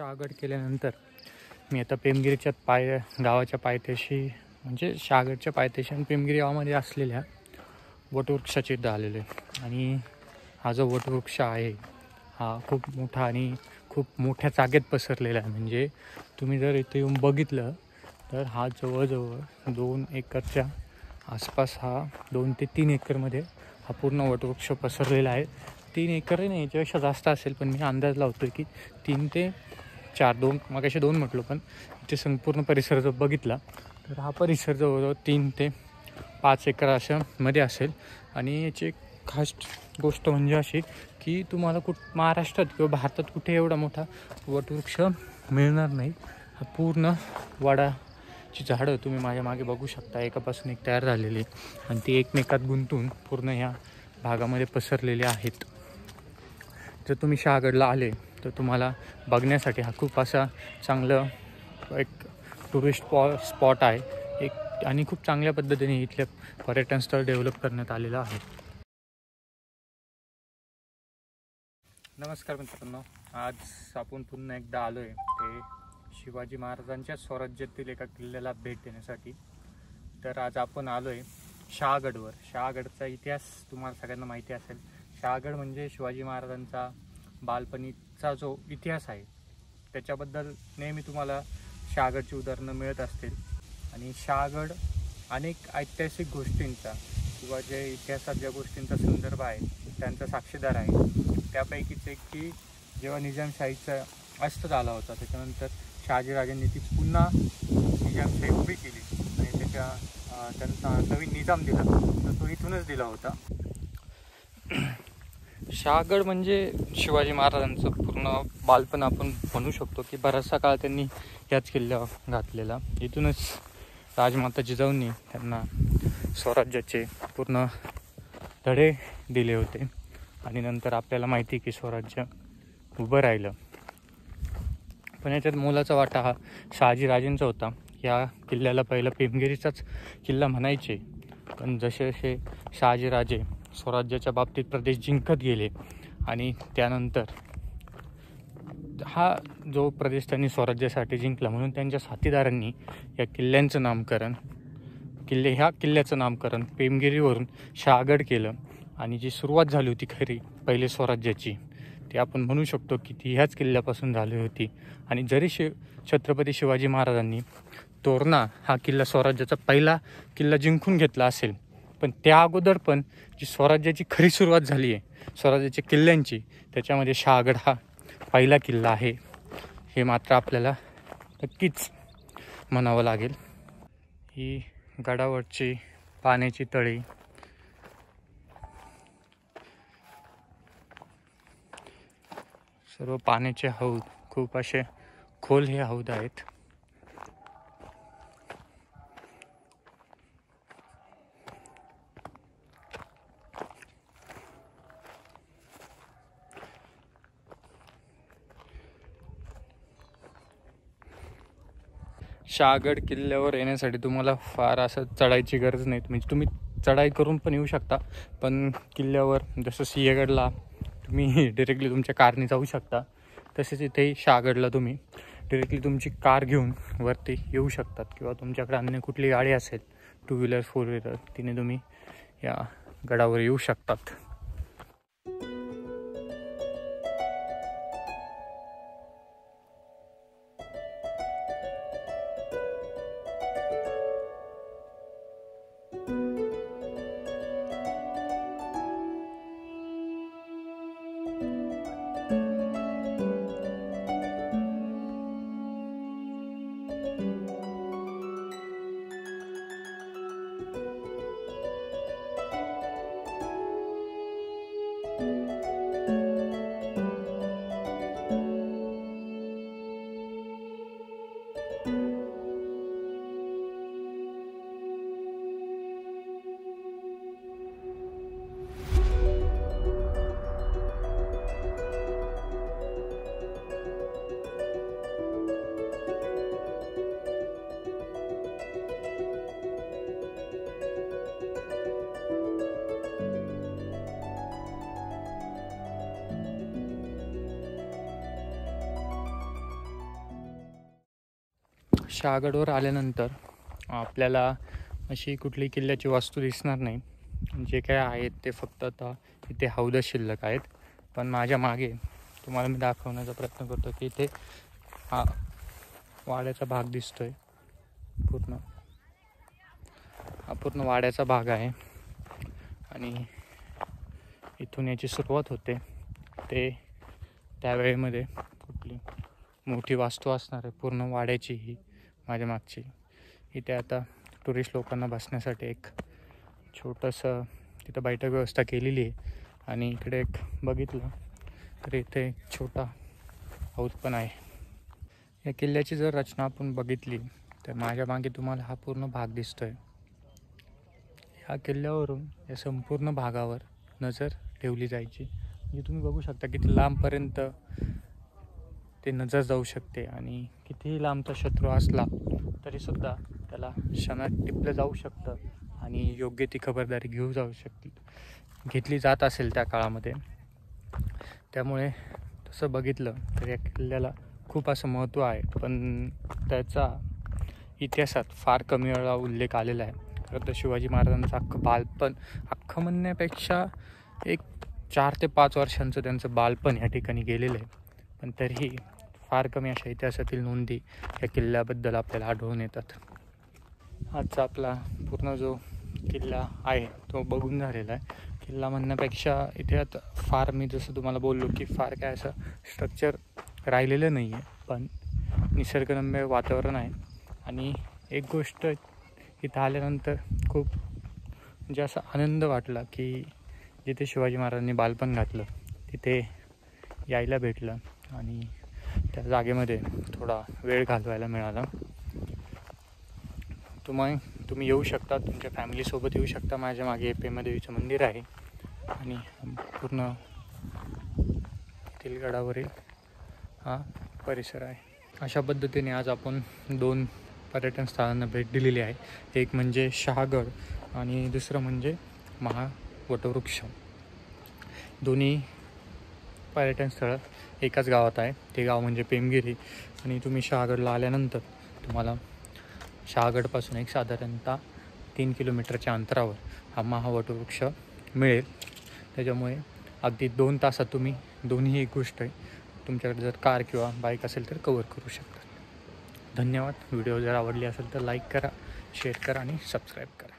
शहागड केल्यानंतर मी आता पेमगिरीच्या पाय गावाच्या पायथ्याशी म्हणजे शागडच्या पायथ्याशी आणि पेमगिरी गावामध्ये असलेल्या वटवृक्षाचे इथं आलेलो आहे आणि हा जो वटवृक्ष आहे हा खूप मोठा आणि खूप मोठ्या जागेत पसरलेला आहे. म्हणजे तुम्ही जर इथे येऊन बघितलं तर हा जवळजवळ दोन एकरच्या आसपास हा दोन ते तीन एकरमध्ये हा पूर्ण वटवृक्ष पसरलेला आहे. तीन एकर नाही याच्यापेक्षा जास्त असेल पण मी अंदाज लावतो की तीन ते चार दोन मग असे दोन म्हटलो पण इथे संपूर्ण परिसर जर बघितला तर हा परिसर जवळजवळ तीन ते पाच एकर अशा मध्ये असेल. आणि याची एक खास गोष्ट म्हणजे अशी की तुम्हाला कुठ महाराष्ट्रात किंवा भारतात कुठे एवढा मोठा वटवृक्ष मिळणार नाही. हा पूर्ण वडाची झाडं तुम्ही माझ्या मागे बघू शकता. एकापासून एक तयार झालेली आणि ती एकमेकात गुंतून पूर्ण ह्या भागामध्ये पसरलेले आहेत. जर तुम्ही शहागडला आले तर तुम्हाला बघण्यासाठी हा खूप असा चांगलं एक टुरिस्ट पॉ स्पॉट आहे. एक आणि खूप चांगल्या पद्धतीने इथले पर्यटन स्थळ डेव्हलप करण्यात आलेलं आहे. नमस्कार मित्रांनो. आज आपण पुन्हा एकदा आलो आहे ते शिवाजी महाराजांच्या स्वराज्यातील एका किल्ल्याला भेट देण्यासाठी. तर आज आपण आलो आहे शहागडवर. शहागडचा इतिहास तुम्हाला सगळ्यांना माहिती असेल. शहागड म्हणजे शिवाजी महाराजांचा बालपणीचा जो इतिहास आहे त्याच्याबद्दल नेहमी तुम्हाला शहागडची उदाहरणं मिळत असतील. आणि शहागड अनेक ऐतिहासिक गोष्टींचा किंवा जे इतिहासात ज्या गोष्टींचा संदर्भ आहे त्यांचा साक्षीदार आहे. त्यापैकीच एक की जेव्हा निजामशाहीचा अस्त झाला होता त्याच्यानंतर शहाजीराजांनी ती पुन्हा निजामशाही उभी केली. आणि त्याच्या त्यांचा नवीन निजाम दिला. तर तो इथूनच दिला होता. शहागड म्हणजे शिवाजी महाराजांचं पूर्ण बालपण आपण म्हणू शकतो की बराचसा काळ त्यांनी याच किल्ल्यावर घातलेला. इथूनच राजमाता जिजाऊंनी त्यांना स्वराज्याचे पूर्ण धडे दिले होते. आणि नंतर आपल्याला माहिती की स्वराज्य उभं राहिलं. पण याच्यात मोलाचा वाटा हा शहाजीराजेंचा होता. या किल्ल्याला पहिला पेमगिरीचाच किल्ला म्हणायचे. पण जसे जसे शहाजीराजे स्वराज्याच्या बाबतीत प्रदेश जिंकत गेले. आणि त्यानंतर हा जो प्रदेश त्यांनी स्वराज्यासाठी जिंकला म्हणून त्यांच्या साथीदारांनी या किल्ल्यांचं नामकरण किल्ले ह्या किल्ल्याचं नामकरण पेमगिरीवरून शहागड केलं. आणि जी सुरुवात झाली होती खरी पहिले स्वराज्याची ती आपण म्हणू शकतो की ती ह्याच किल्ल्यापासून झाली होती. आणि जरी शि छत्रपती शिवाजी महाराजांनी तोरणा हा किल्ला स्वराज्याचा पहिला किल्ला जिंकून घेतला असेल पण त्या अगोदर पण जी स्वराज्याची खरी सुरुवात झाली आहे स्वराज्याच्या किल्ल्यांची त्याच्यामध्ये शहागड हा पहिला किल्ला आहे. हे मात्र आपल्याला नक्कीच म्हणावं लागेल. ही गडावरची पाण्याची तळी. सर्व पाण्याचे हौद खूप असे खोल हे हौद आहेत. शहागड किल्ल्यावर येण्यासाठी तुम्हाला फार असं चढायची गरज नाही. म्हणजे तुम्ही चढाई करून पण येऊ शकता पण किल्ल्यावर जसं सिंहगडला तुम्ही डिरेक्टली तुमच्या कारने जाऊ शकता तसेच इथे शहागडला तुम्ही डिरेक्टली तुमची कार घेऊन वरती येऊ शकतात किंवा तुमच्याकडे अन्य कुठली गाडी असेल टू व्हीलर फोर व्हीलर तिने तुम्ही या गडावर येऊ शकतात. शहागडवर आल्यानंतर आपल्याला अशी कुठली किल्ल्याची वास्तू दिसणार नाही. जे काय आहेत ते फक्त आता इथे हौद शिल्लक आहेत. पण माझ्या मागे तुम्हाला मी दाखवण्याचा प्रयत्न करतो की इथे हा वाड्याचा भाग दिसतोय. पूर्ण हा पूर्ण वाड्याचा भाग आहे. आणि इथून याची सुरुवात होते. ते त्यावेळेमध्ये कुठली मोठी वास्तू असणार आहे. पूर्ण वाड्याची ही माझ्या मागची. इथे आता टुरिस्ट लोकांना बसण्यासाठी एक छोटंसं तिथं बैठक व्यवस्था केलेली आहे. आणि इकडे एक बघितलं तर इथे एक छोटा हौद पण आहे. या किल्ल्याची जर रचना आपण बघितली तर माझ्या मागे तुम्हाला हा पूर्ण भाग दिसतो आहे ह्या किल्ल्यावरून या संपूर्ण भागावर नजर ठेवली जायची. म्हणजे तुम्ही बघू शकता किती लांबपर्यंत ते नजर जाऊ शकते आणि कितीही लांबचा शत्रू असला तरीसुद्धा त्याला क्षणात टिपलं जाऊ शकतं आणि योग्य ती खबरदारी घेऊ जाऊ शकते. घेतली जात असेल त्या काळामध्ये. त्यामुळे तसं बघितलं तर या किल्ल्याला खूप असं महत्त्व आहे. पण त्याचा इतिहासात फार कमी वेळा उल्लेख आलेला आहे. खरं तर शिवाजी महाराजांचं अख्खं बालपण अख्खं म्हणण्यापेक्षा एक चार ते पाच वर्षांचं त्यांचं बालपण या ठिकाणी गेलेलं आहे. पण तरीही फार कमी अशा इतिहासातील नोंदी या किल्ल्याबद्दल आपल्याला आढळून येतात. आजचा आपला पूर्ण जो किल्ला आहे तो बघून झालेला आहे. किल्ला म्हणण्यापेक्षा इथे आता फार मी जसं तुम्हाला बोललो की फार काय असं स्ट्रक्चर राहिलेलं नाही आहे पण निसर्गरम्य वातावरण आहे. आणि एक गोष्ट इथं आल्यानंतर खूप म्हणजे असा आनंद वाटला की जिथे शिवाजी महाराजांनी बालपण घातलं तिथे यायला भेटलं. आणि त्या जागेमध्ये थोडा वेळ घालवायला मिळाला. तुम्ही तुम्ही येऊ शकता तुमच्या फॅमिलीसोबत येऊ शकता. माझ्या मागे ए पेमा देवीचं मंदिर आहे. आणि पूर्ण तिलगडावरील हा परिसर आहे. अशा पद्धतीने आज आपण दोन पर्यटन स्थळांना भेट दिलेली आहे. एक म्हणजे शहागड आणि दुसरं म्हणजे महावटवृक्ष. दोन्ही पर्यटन स्थळं एकाच गावात आहे. ते गाव म्हणजे पेमगिरी. आणि तुम्ही शहागडला आल्यानंतर तुम्हाला शहागडपासून एक साधारणतः तीन किलोमीटरच्या अंतरावर हा महावटवृक्ष मिळेल. त्याच्यामुळे अगदी दोन तासात तुम्ही दोन्ही एक गोष्ट आहे तुमच्याकडे जर कार किंवा बाईक असेल तर कवर करू शकता. धन्यवाद. व्हिडिओ जर आवडली असेल तर लाईक करा शेअर करा आणि सबस्क्राईब करा.